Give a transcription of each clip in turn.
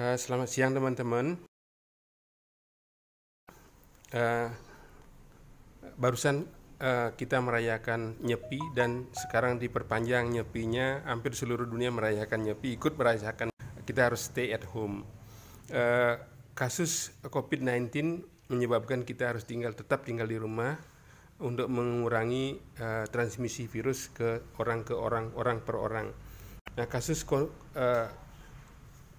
Uh, selamat siang teman-teman. Uh, barusan uh, kita merayakan Nyepi dan sekarang diperpanjang Nyepinya. Hampir seluruh dunia merayakan Nyepi, ikut merayakan. Kita harus stay at home. Uh, kasus COVID-19 menyebabkan kita harus tinggal tetap tinggal di rumah untuk mengurangi uh, transmisi virus ke orang ke orang, orang per orang. Nah, kasus uh,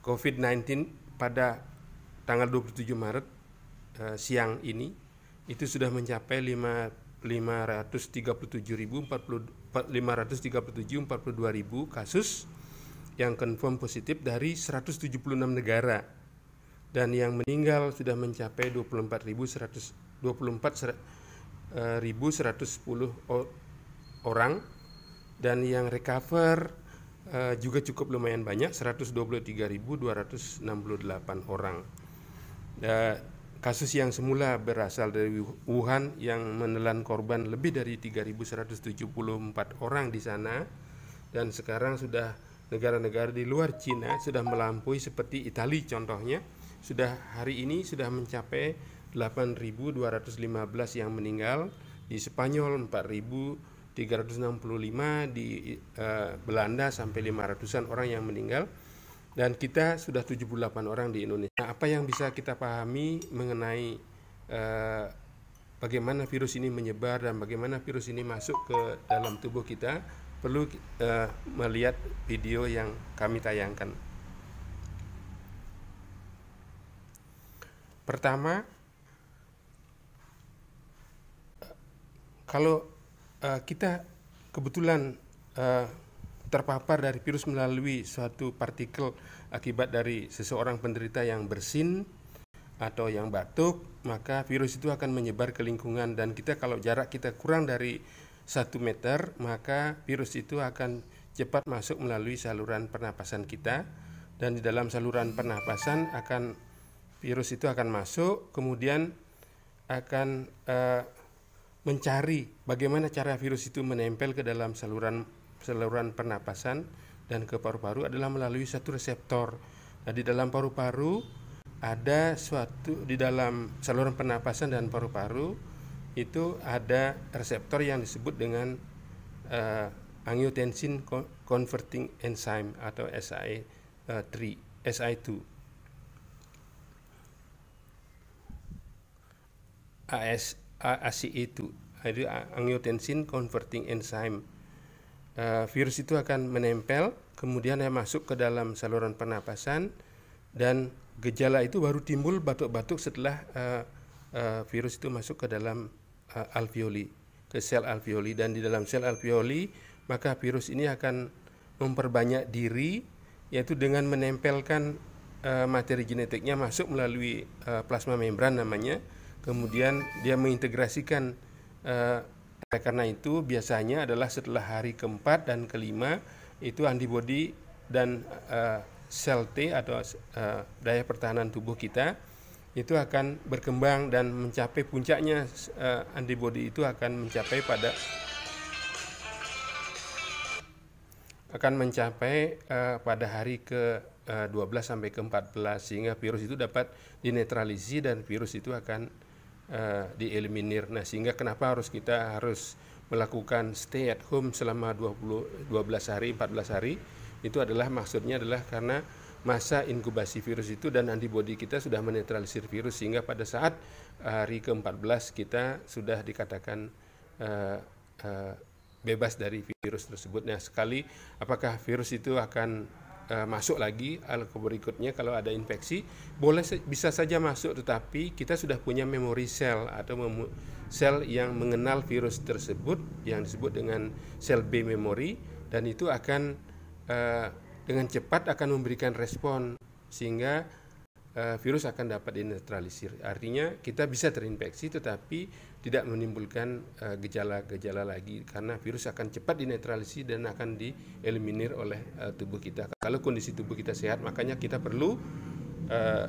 COVID-19 pada tanggal 27 Maret uh, siang ini itu sudah mencapai 5 537.042 kasus yang konfirm positif dari 176 negara. Dan yang meninggal sudah mencapai 24.124 1.110 orang. Dan yang recover uh, juga cukup lumayan banyak 123.268 orang. Uh, kasus yang semula berasal dari Wuhan yang menelan korban lebih dari 3.174 orang di sana dan sekarang sudah negara-negara di luar Cina sudah melampaui seperti Italia contohnya sudah hari ini sudah mencapai 8.215 yang meninggal di Spanyol 4.000 365 di uh, Belanda sampai 500-an orang yang meninggal dan kita sudah 78 orang di Indonesia. Nah, apa yang bisa kita pahami mengenai uh, bagaimana virus ini menyebar dan bagaimana virus ini masuk ke dalam tubuh kita perlu uh, melihat video yang kami tayangkan. Pertama, kalau uh, kita kebetulan uh, terpapar dari virus melalui suatu partikel akibat dari seseorang penderita yang bersin atau yang batuk, maka virus itu akan menyebar ke lingkungan. Dan kita kalau jarak kita kurang dari satu meter, maka virus itu akan cepat masuk melalui saluran pernapasan kita. Dan di dalam saluran pernapasan akan virus itu akan masuk, kemudian akan uh, mencari bagaimana cara virus itu menempel ke dalam saluran saluran pernapasan dan ke paru-paru adalah melalui satu reseptor. Nah, di dalam paru-paru ada suatu di dalam saluran pernapasan dan paru-paru itu ada reseptor yang disebut dengan uh, angiotensin converting enzyme atau SI3, SI2. AS ACE itu. Jadi angiotensin converting enzyme. Uh, virus itu akan menempel kemudian masuk ke dalam saluran pernapasan dan gejala itu baru timbul batuk-batuk setelah uh, uh, virus itu masuk ke dalam uh, alveoli ke sel alveoli. Dan di dalam sel alveoli maka virus ini akan memperbanyak diri yaitu dengan menempelkan uh, materi genetiknya masuk melalui uh, plasma membran namanya kemudian dia mengintegrasikan uh, karena itu biasanya adalah setelah hari keempat dan kelima itu antibodi dan uh, sel T atau uh, daya pertahanan tubuh kita itu akan berkembang dan mencapai puncaknya uh, antibodi itu akan mencapai pada akan mencapai uh, pada hari ke uh, 12 sampai ke 14 sehingga virus itu dapat dinetralisasi dan virus itu akan uh, dieliminir. Nah, sehingga kenapa harus kita harus melakukan stay at home selama 20 12 hari, 14 hari? Itu adalah maksudnya adalah karena masa inkubasi virus itu dan antibodi kita sudah menetralisir virus sehingga pada saat hari ke-14 kita sudah dikatakan uh, uh, bebas dari virus tersebut. Nah, sekali apakah virus itu akan uh, masuk lagi al berikutnya. Kalau ada infeksi boleh bisa saja masuk tetapi kita sudah punya memori sel atau sel yang mengenal virus tersebut yang disebut dengan sel B memory dan itu akan uh, dengan cepat akan memberikan respon sehingga uh, virus akan dapat dinetralisir. Artinya kita bisa terinfeksi tetapi tidak menimbulkan eh, gejala-gejala uh, lagi karena virus akan cepat dinetralisir dan akan dieliminir oleh uh, tubuh kita. Kalau kondisi tubuh kita sehat, makanya kita perlu uh,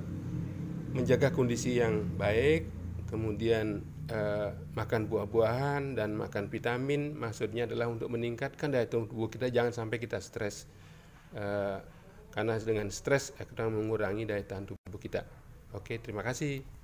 menjaga kondisi yang baik, kemudian uh, makan buah-buahan dan makan vitamin. Maksudnya adalah untuk meningkatkan daya tahan tubuh kita, jangan sampai kita stres. Uh, karena dengan stres akan mengurangi daya tahan tubuh kita. Oke, terima kasih.